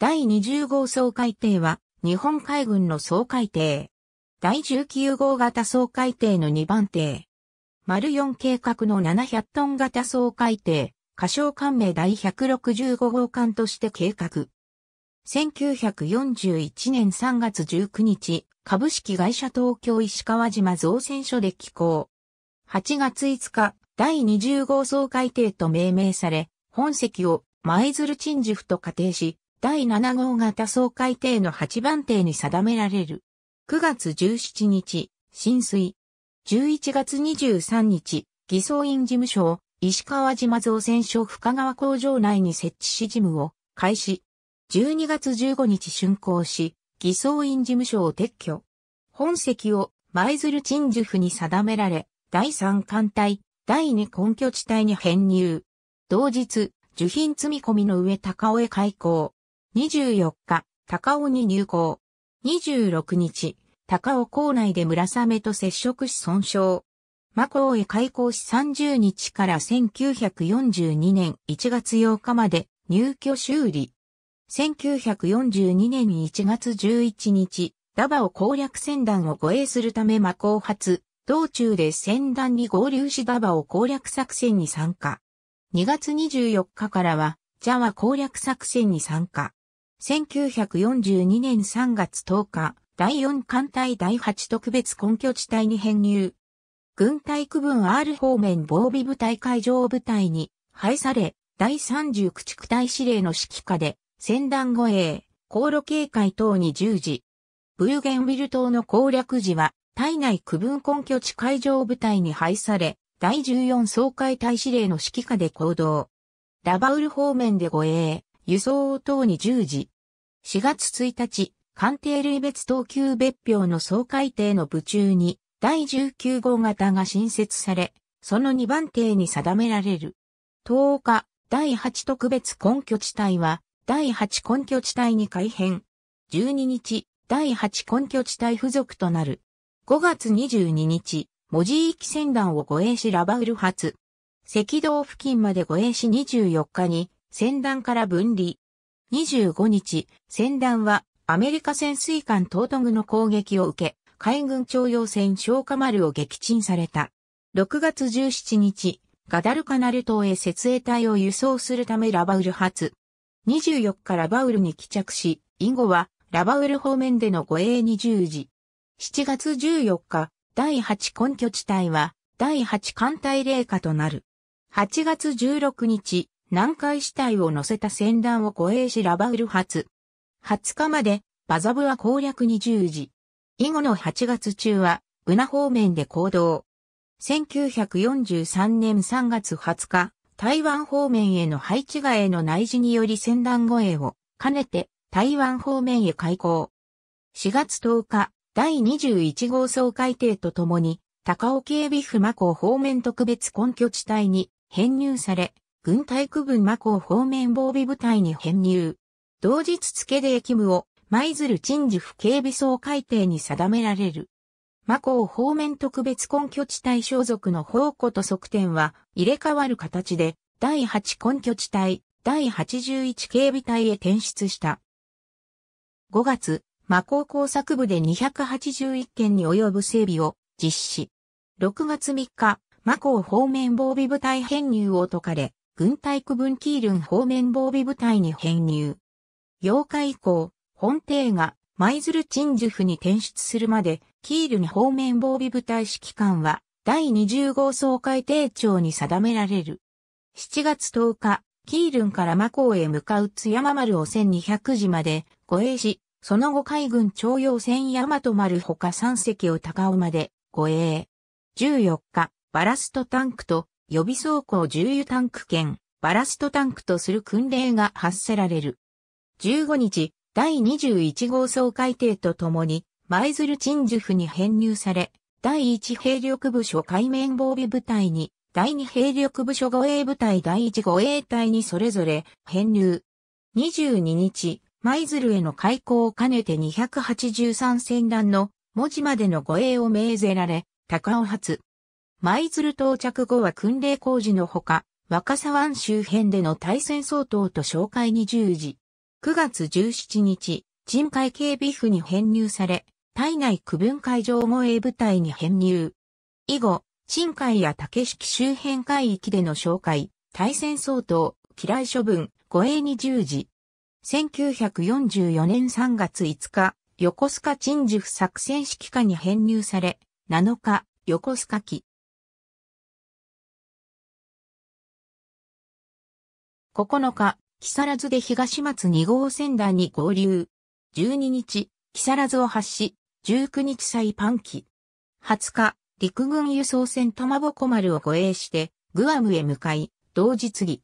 第20号総海艇は日本海軍の総海艇。第19号型総海艇の2番艇。丸4計画の700トン型総海艇、仮称艦名第165号艦として計画。1941年3月19日、株式会社東京石川島造船所で寄港。8月5日、第20号総海艇と命名され、本籍を舞鶴鎮守府と仮定し、第7号型総海艇の8番艇に定められる。9月17日、浸水。11月23日、偽装員事務所を石川島造船所深川工場内に設置し事務を開始。12月15日竣工し、偽装員事務所を撤去。本籍を舞鶴鎮守府に定められ、第3艦隊、第2根拠地帯に編入。同日、受品積み込みの上高尾へ開港。24日、高尾に入港。26日、高尾港内で村雨と接触し損傷。魔港へ開港し30日から1942年1月8日まで入居修理。1942年1月11日、ダバを攻略船団を護衛するため魔港発、道中で船団に合流しダバを攻略作戦に参加。2月24日からは、ジャワ攻略作戦に参加。1942年3月10日、第4艦隊第8特別根拠地帯に編入。軍隊区分 R 方面防備部隊海上部隊に配され、第30駆逐隊司令の指揮下で、船団護衛、航路警戒等に従事。ブルゲンウィル島の攻略時は、体内区分根拠地海上部隊に配され、第14総会隊司令の指揮下で行動。ラバウル方面で護衛、輸送等に従事。4月1日、艦艇類別等級別表の総海艇の部中に第19号型が新設され、その2番艇に定められる。10日、第8特別根拠地帯は第8根拠地帯に改編。12日、第8根拠地帯付属となる。5月22日、文字域船団を護衛しラバウル発。赤道付近まで護衛し24日に船団から分離。25日、船団はアメリカ潜水艦トートグの攻撃を受け、海軍徴用船消化丸を撃沈された。6月17日、ガダルカナル島へ設営隊を輸送するためラバウル発。24日ラバウルに帰着し、以後はラバウル方面での護衛に従事。7月14日、第8根拠地帯は第8艦隊霊下となる。8月16日、南海死体を乗せた船団を護衛しラバウル発。20日までバザブは攻略に従事。以後の8月中はブナ方面で行動。1943年3月20日、台湾方面への配置外への内示により船団護衛を兼ねて台湾方面へ開港。4月10日、第21号総海艇とともに高尾警備府魔港方面特別根拠地帯に編入され、軍隊区分魔港方面防備部隊に編入。同日付で駅務を舞鶴鎮守府警備総海艇に定められる。魔港方面特別根拠地帯所属の宝庫と側点は入れ替わる形で第8根拠地帯第81警備隊へ転出した。5月、魔港工作部で281件に及ぶ整備を実施。6月3日、魔港方面防備部隊編入を解かれ、軍隊区分キールン方面防備部隊に編入。8日以降、本艇が舞鶴鎮守府に転出するまで、キールン方面防備部隊指揮官は、第20号総会艇長に定められる。7月10日、キールンから魔港へ向かう津山丸を1200時まで護衛し、その後海軍徴用船大和丸ほか3隻を高尾まで護衛。14日、バラストタンクと予備走行重油タンク兼バラストタンクとする訓令が発せられる。15日、第21号総海艇とともに、舞鶴鎮守府に編入され、第1兵力部署海面防備部隊に、第2兵力部署護衛部隊第1護衛隊にそれぞれ編入。22日、舞鶴への開港を兼ねて283船団の文字までの護衛を命ぜられ、高尾発。舞鶴到着後は訓練工事のほか、若狭湾周辺での対戦相当と紹介に従事。9月17日、鎮海警備府に編入され、体内区分海上護衛部隊に編入。以後、鎮海や竹敷周辺海域での紹介、対戦相当、嫌い処分、護衛に従事。1944年3月5日、横須賀鎮守府作戦指揮下に編入され、7日、横須賀機。9日、木更津で東松2号船団に合流。12日、木更津を発し、19日再パン機。20日、陸軍輸送船玉ぼこ丸を護衛して、グアムへ向かい、同日次。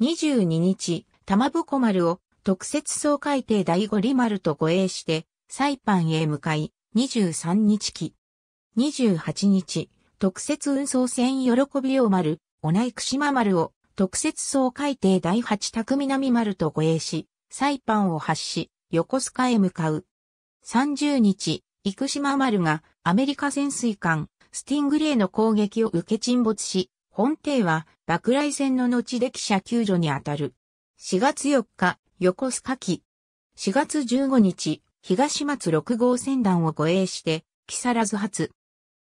22日、玉ぼこ丸を特設総海底第五里丸と護衛して、サイパンへ向かい、23日期。28日、特設運送船喜びを丸、同いく島丸を特設総海底第八宅南丸と護衛し、サイパンを発し、横須賀へ向かう。30日、生島丸がアメリカ潜水艦スティングレーの攻撃を受け沈没し、本艇は爆雷戦の後で記者救助に当たる。4月4日、横須賀機。4月15日、東松6号船団を護衛して、木更津発。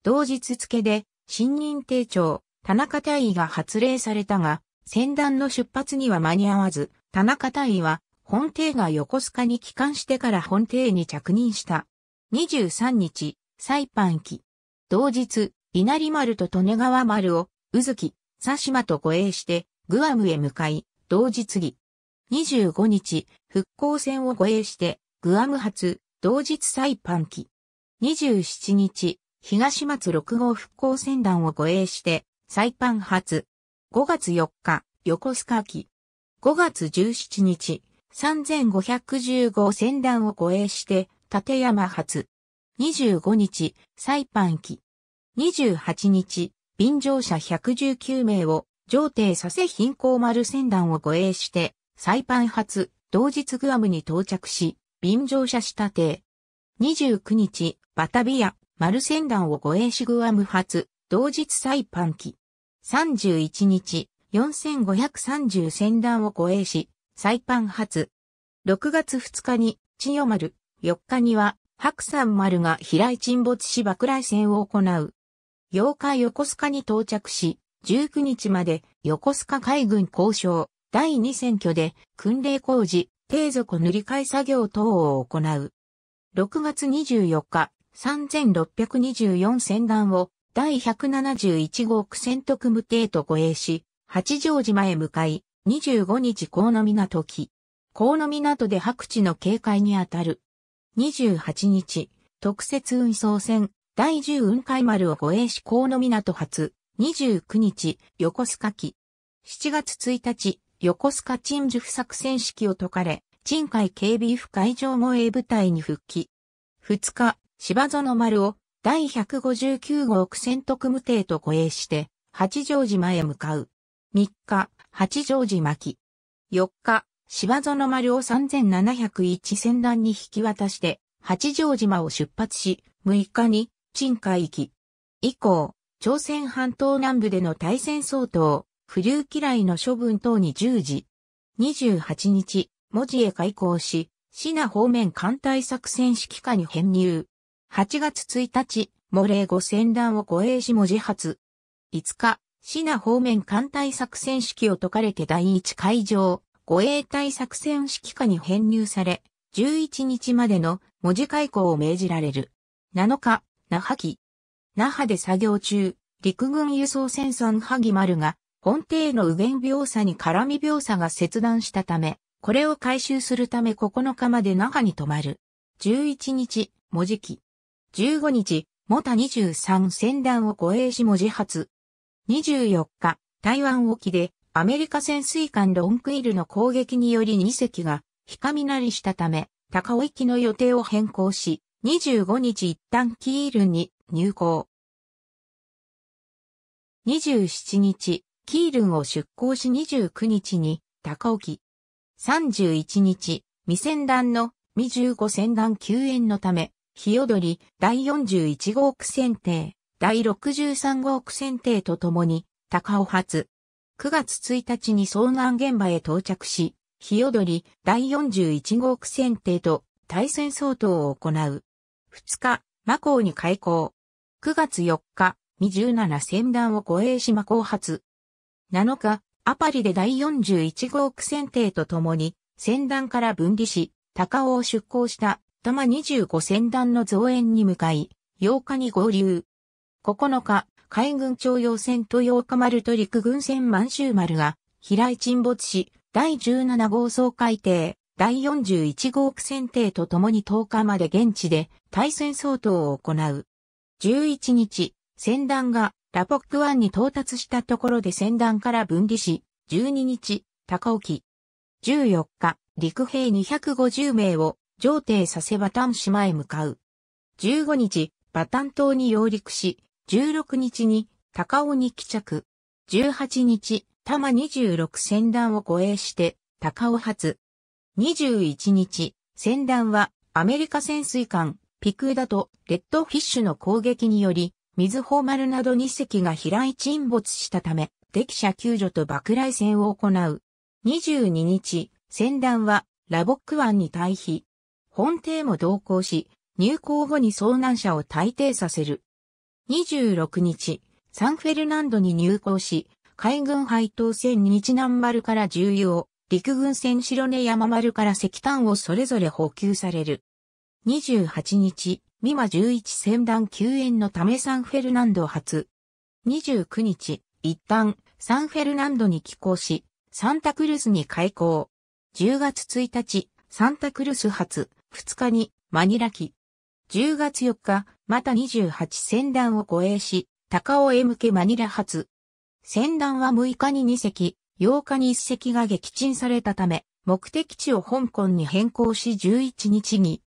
同日付で、新任艇長、田中大尉が発令されたが、船団の出発には間に合わず、田中隊は本艇が横須賀に帰還してから本艇に着任した。23日、サイパン機。同日、稲荷丸と利根川丸を、宇月、佐島と護衛して、グアムへ向かい、同日儀。25日、復興船を護衛して、グアム発、同日サイパン機。27日、東松6号復興船団を護衛して、サイパン発、5月4日、横須賀機。5月17日、3515船団を護衛して、立山発。25日、サイパン機。28日、便乗車119名を上艇させ貧困丸船団を護衛して、サイパン発、同日グアムに到着し、便乗車した艇。29日、バタビア、丸船団を護衛しグアム発、同日サイパン機。31日、4530船団を護衛し、サイパン発。6月2日に、千代丸、4日には、白山丸が平井沈没し爆雷戦を行う。8日横須賀に到着し、19日まで横須賀海軍交渉第2選挙で訓練工事、低底塗り替え作業等を行う。6月24日、3624船団を第171号苦戦特務艇と護衛し、八丈島へ向かい、25日河野港機。河野港で白地の警戒にあたる。28日、特設運送船、第10雲海丸を護衛し河野港発。29日、横須賀機。7月1日、横須賀鎮守府作戦指揮を解かれ、鎮海警備府海上護衛部隊に復帰。2日、芝園丸を第159号苦戦特務艇と護衛して、八丈島へ向かう。3日、八丈島機。4日、芝園丸を3701船団に引き渡して、八丈島を出発し、6日に、鎮海機。以降、朝鮮半島南部での対戦相当、不流嫌いの処分等に従事。28日、文字へ開港し、シナ方面艦隊作戦指揮下に編入。8月1日、モレー5船団を護衛し文字発。5日、シナ方面艦隊作戦指揮を解かれて第一海上、護衛隊作戦指揮下に編入され、11日までの文字開港を命じられる。7日、那覇機。那覇で作業中、陸軍輸送船産萩丸が、本艇の右舷描写に絡み描写が切断したため、これを回収するため9日まで那覇に泊まる。11日、文字機。15日、モタ23船団を護衛し文字発。24日、台湾沖でアメリカ潜水艦ロンクイルの攻撃により2隻が日雷したため、高尾行きの予定を変更し、25日一旦キールンに入港。27日、キールンを出港し29日に高尾。31日、未船団の未15船団救援のため、日踊り第41号区船艇、第63号区船艇とともに、高尾発。9月1日に遭難現場へ到着し、日踊り第41号苦戦艇と対戦相当を行う。2日、魔港に開港。9月4日、未17戦団を護衛し魔港発。7日、アパリで第41号苦戦艇と共に、戦団から分離し、高尾を出港した玉25戦団の増援に向かい、8日に合流。9日、海軍徴用船豊岡丸と陸軍船満州丸が、平井沈没し、第17号総海艇、第41号苦戦艇と共に10日まで現地で対戦相当を行う。11日、戦団がラポック湾に到達したところで戦団から分離し、12日、高沖。14日、陸兵250名を上艇させバタン島へ向かう。15日、バタン島に揚陸し、16日に高尾に帰着。18日、玉26戦団を護衛して、高尾発。21日、戦団はアメリカ潜水艦、ピクーダとレッドフィッシュの攻撃により、水穂丸など2隻が飛来沈没したため、敵車救助と爆雷戦を行う。22日、戦団はラボック湾に退避。本艇も同行し、入港後に遭難者を退艇させる。26日、サンフェルナンドに入港し、海軍配当船日南丸から重要、陸軍船白根山丸から石炭をそれぞれ補給される。28日、ミマ11船団救援のためサンフェルナンド発。29日、一旦サンフェルナンドに寄港し、サンタクルスに開港。10月1日、サンタクルス発、2日にマニラ機。10月4日、また28船団を護衛し、高尾へ向けマニラ発。船団は6日に2隻、8日に1隻が撃沈されたため、目的地を香港に変更し11日に、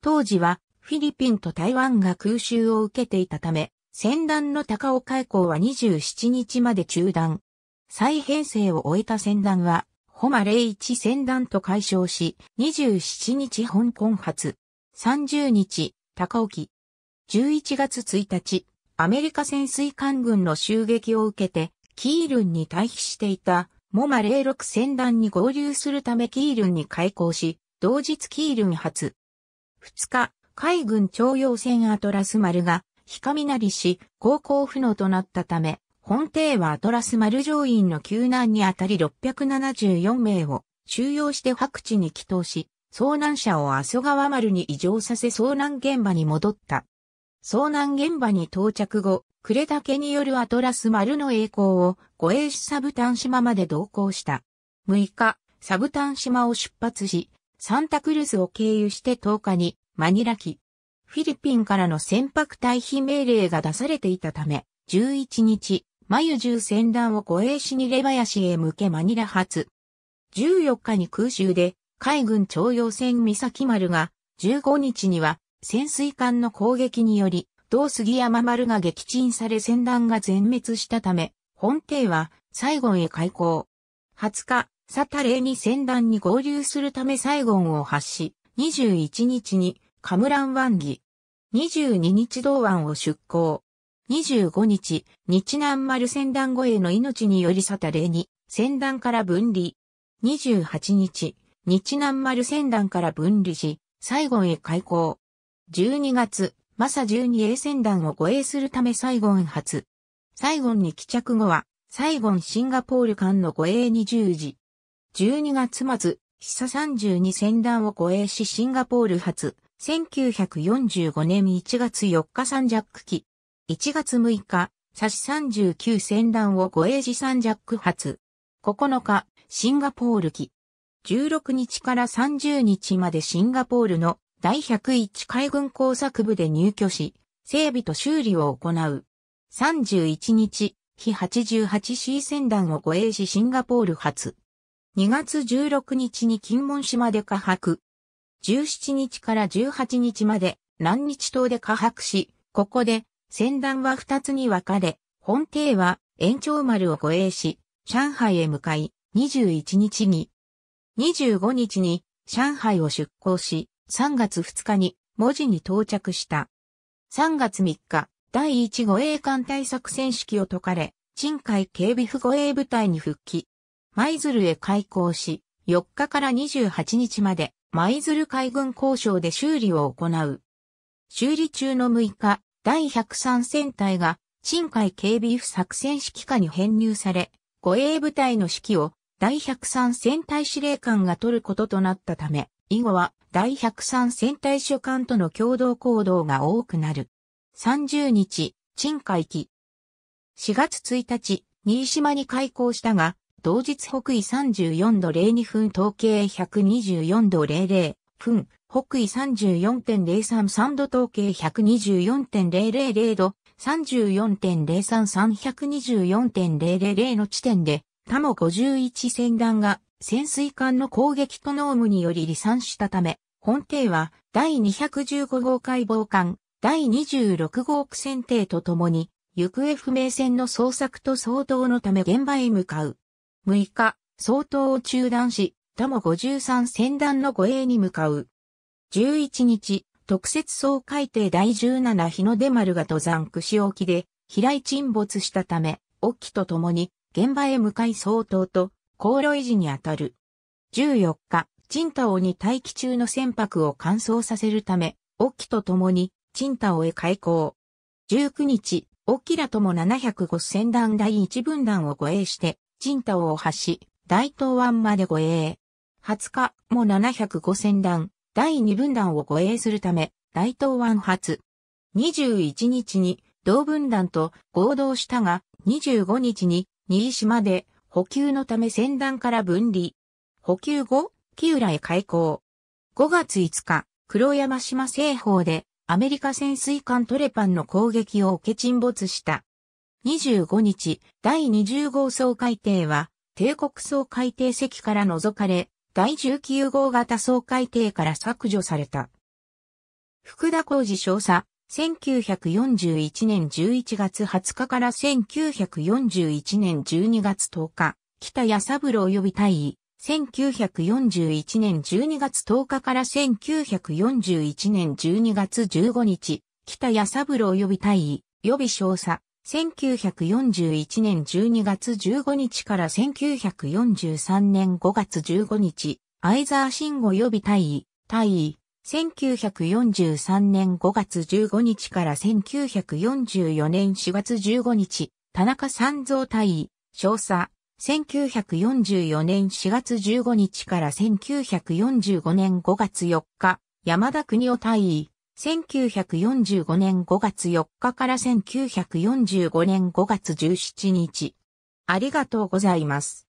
当時はフィリピンと台湾が空襲を受けていたため、船団の高尾開港は27日まで中断。再編成を終えた船団は、ホマ01船団と解消し、27日香港発、30日、高沖。11月1日、アメリカ潜水艦軍の襲撃を受けて、キールンに退避していた、モマ06船団に合流するためキールンに開港し、同日キールン発。2日、海軍徴用船アトラス丸が、日雷し、航行不能となったため、本艇はアトラス丸乗員の救難にあたり674名を収容して白地に帰投し、遭難者を阿蘇川丸に移乗させ遭難現場に戻った。遭難現場に到着後、呉竹によるアトラス丸の栄光を護衛しサブタン島まで同行した。6日、サブタン島を出発し、サンタクルスを経由して10日にマニラ機。フィリピンからの船舶退避命令が出されていたため、11日、眉10船団を護衛しにレバヤシへ向けマニラ発。14日に空襲で海軍徴用船岬丸が15日には潜水艦の攻撃により同杉山丸が撃沈され船団が全滅したため、本艇はサイゴンへ開港。20日、サタレーに船団に合流するためサイゴンを発し、21日にカムラン湾儀。22日同湾を出港。25日、日南丸船団護衛の命によりサタレーに船団から分離。28日、日南丸船団から分離し、サイゴンへ開港。12月、マサ12衛船団を護衛するためサイゴン発。サイゴンに帰着後は、サイゴンシンガポール間の護衛に従事。12月末、久32船団を護衛しシンガポール発。1945年1月4日サンジャック機。1月6日、サシ39船団を護衛しサンジャック発。9日、シンガポール機。16日から30日までシンガポールの第101海軍工作部で入居し、整備と修理を行う。31日、非 88C 船団を護衛しシンガポール発。2月16日に金門島で下泊。17日から18日まで南日島で下泊し、ここで船団は2つに分かれ、本艇は延長丸を護衛し、上海へ向かい、21日に、25日に上海を出港し、3月2日に文字に到着した。3月3日、第1護衛艦隊作戦指揮を解かれ、鎮海警備府護衛部隊に復帰。舞鶴へ開港し、4日から28日まで舞鶴海軍交渉で修理を行う。修理中の6日、第103戦隊が、新海警備府作戦指揮下に編入され、護衛部隊の指揮を第103戦隊司令官が取ることとなったため、以後は第103戦隊主官との共同行動が多くなる。30日、陳海機。4月1日、新島に開港したが、同日北緯34度02分統計124度00分、北緯34.033度統計124.000度、34.033-124.000の地点で、タモ51戦団が潜水艦の攻撃とノームにより離散したため、本艇は第215号海防艦、第26号苦戦艇とともに、行方不明船の捜索と相当のため現場へ向かう。6日、相当を中断し、タモ53船団の護衛に向かう。11日、特設総海底第17日の出丸が登山串沖で、飛来沈没したため、オッキと共に、現場へ向かい相当と、航路維持に当たる。14日、チンタオに待機中の船舶を乾燥させるため、オッキと共に、チンタオへ開港。19日、オッキラとも705船団第1分団を護衛して、チンタオを発し、大東湾まで護衛。20日も705船団、第2分団を護衛するため、大東湾発。21日に同分団と合同したが、25日に新島で補給のため船団から分離。補給後、木浦へ開港。5月5日、黒山島西方でアメリカ潜水艦トレパンの攻撃を受け沈没した。25日、第20号総海艇は、帝国総海艇席から除かれ、第19号型総海艇から削除された。福田浩二少佐、1941年11月20日から1941年12月10日、北谷三郎及び大尉、1941年12月10日から1941年12月15日、北谷三郎及び大尉、予備少佐、1941年12月15日から1943年5月15日、相沢慎吾予備大尉、大尉、1943年5月15日から1944年4月15日、田中三蔵大尉、少佐、1944年4月15日から1945年5月4日、山田国夫大。尉、1945年5月4日から1945年5月17日。ありがとうございます。